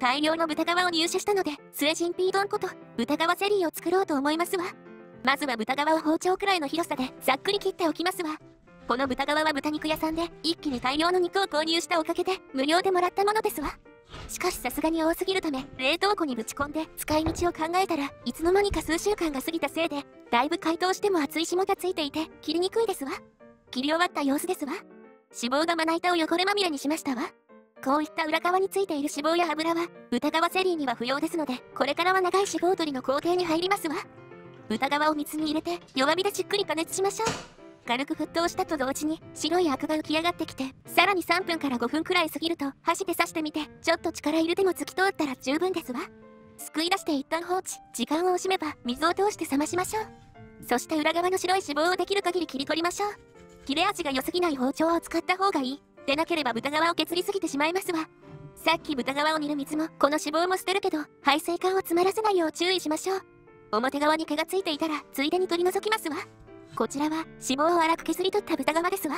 大量の豚皮を入手したので、スエジンピードンこと豚皮ゼリーを作ろうと思いますわ。まずは豚皮を包丁くらいの広さでざっくり切っておきますわ。この豚皮は豚肉屋さんで一気に大量の肉を購入したおかげで無料でもらったものですわ。しかしさすがに多すぎるため冷凍庫にぶち込んで使い道を考えたらいつの間にか数週間が過ぎたせいでだいぶ解凍しても厚い霜がついていて切りにくいですわ切り終わった様子ですわ脂肪がまな板を汚れまみれにしましたわこういった裏側についている脂肪や油は豚皮ゼリーには不要ですのでこれからは長い脂肪取りの工程に入りますわ。豚皮を水に入れて弱火でじっくり加熱しましょう。軽く沸騰したと同時に白いアクが浮き上がってきてさらに3分から5分くらい過ぎると箸で刺してみてちょっと力入れても透き通ったら十分ですわ。すくい出して一旦放置。時間を惜しめば水を通して冷ましましょう。そして裏側の白い脂肪をできる限り切り取りましょう。切れ味が良すぎない包丁を使った方がいい。でなければ豚側を削りすぎてしまいますわさっき豚側を煮る水もこの脂肪も捨てるけど排水管を詰まらせないよう注意しましょう表側に毛がついていたらついでに取り除きますわこちらは脂肪を粗く削り取った豚側ですわ。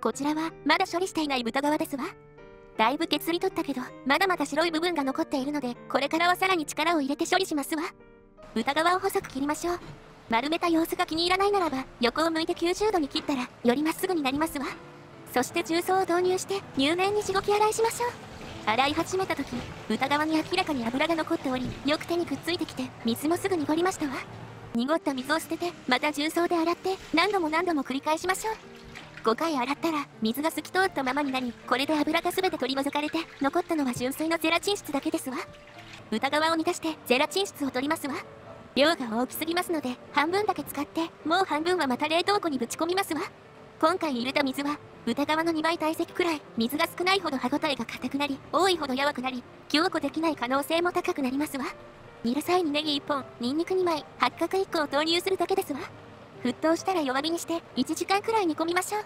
こちらはまだ処理していない豚側ですわ。だいぶ削り取ったけど、まだまだ白い部分が残っているので、これからはさらに力を入れて処理しますわ。豚側を細く切りましょう。丸めた様子が気に入らないならば、横を向いて90度に切ったら、よりまっすぐになりますわ。そして重曹を導入して、入念にしごき洗いしましょう。洗い始めた時、豚側に明らかに油が残っており、よく手にくっついてきて、水もすぐ濁りましたわ。濁った水を捨ててまた重曹で洗って何度も何度も繰り返しましょう5回洗ったら水が透き通ったままになりこれで油が全て取り除かれて残ったのは純粋のゼラチン質だけですわ豚側を煮出してゼラチン質を取りますわ量が大きすぎますので半分だけ使ってもう半分はまた冷凍庫にぶち込みますわ今回入れた水は豚側の2倍体積くらい水が少ないほど歯ごたえが硬くなり多いほど弱くなり強固できない可能性も高くなりますわ煮る際にネギ1本、ニンニク2枚、八角1個を投入するだけですわ。沸騰したら弱火にして1時間くらい煮込みましょう。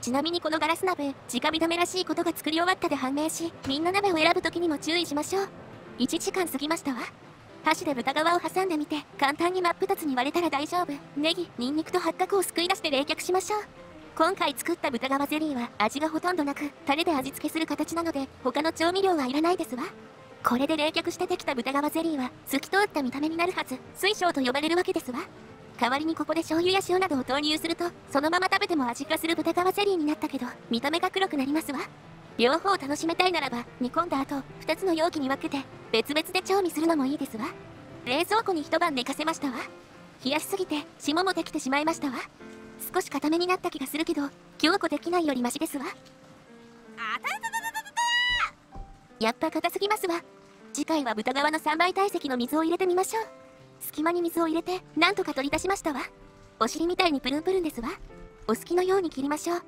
ちなみにこのガラス鍋、直火止めらしいことが作り終わったで判明し、みんな鍋を選ぶ時にも注意しましょう。1時間過ぎましたわ。箸で豚側を挟んでみて、簡単に真っ二つに割れたら大丈夫。ネギ、ニンニクと八角をすくい出して冷却しましょう。今回作った豚側ゼリーは味がほとんどなく、タレで味付けする形なので、他の調味料はいらないですわ。これで冷却してできた豚側ゼリーは透き通った見た目になるはず。水晶と呼ばれるわけですわ。代わりにここで醤油や塩などを投入するとそのまま食べても味がする豚側ゼリーになったけど見た目が黒くなりますわ。両方楽しめたいならば煮込んだ後2つの容器に分けて別々で調味するのもいいですわ。冷蔵庫に一晩寝かせましたわ。冷やしすぎて霜もできてしまいましたわ。少し固めになった気がするけど強固できないよりマシですわあたたたたたたやっぱ硬すぎますわ。次回は豚側の3倍体積の水を入れてみましょう。隙間に水を入れて、なんとか取り出しましたわ。お尻みたいにプルンプルンですわ。お好きのように切りましょう。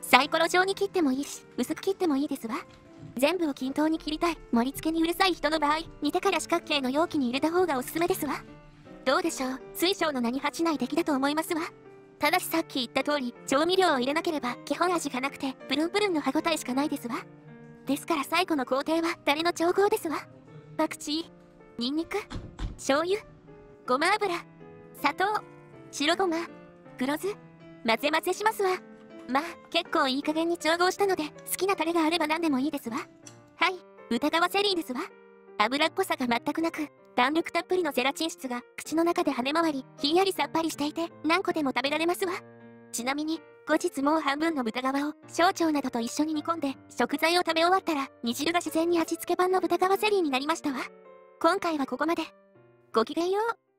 サイコロ状に切ってもいいし、薄く切ってもいいですわ。全部を均等に切りたい、盛り付けにうるさい人の場合、煮てから四角形の容器に入れた方がおすすめですわ。どうでしょう水晶の名に鉢ない出来だと思いますわ。ただしさっき言った通り、調味料を入れなければ基本味がなくて、プルンプルンの歯ごたえしかないですわ。ですから最後の工程はタレの調合ですわ。パクチー、ニンニク、醤油、ごま油、砂糖、白ごま、黒酢、混ぜ混ぜしますわ。まあ、結構いい加減に調合したので、好きなタレがあれば何でもいいですわ。はい、豚川セリーですわ。油っぽさが全くなく、弾力たっぷりのゼラチン質が口の中で跳ね回り、ひんやりさっぱりしていて、何個でも食べられますわ。ちなみに、後日もう半分の豚皮を小腸などと一緒に煮込んで食材を食べ終わったら煮汁が自然に味付け版の豚皮ゼリーになりましたわ。今回はここまで。ごきげんよう。